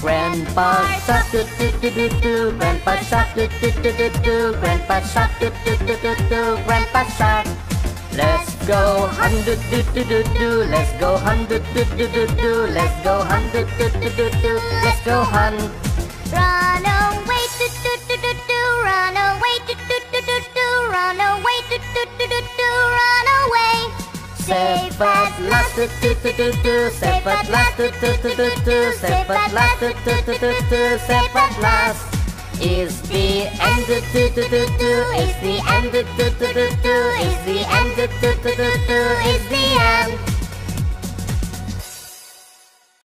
Grandpa shark do do do do do Grandpa shark do do do do do Grandpa shark do do do do do Grandpa shark Let's go hunt do do do do do Let's go hunt do do do do do Let's go hunt do do do do do Let's go hunt Run away, do do do do do. Run away, do do do do do. Run away, do do do do do. Away. Last do do do do do Safe at last do do do do do Safe at last do do do do do Safe at last is the end. Do do do do do Is the end. Do do do do do Is the end. do do do do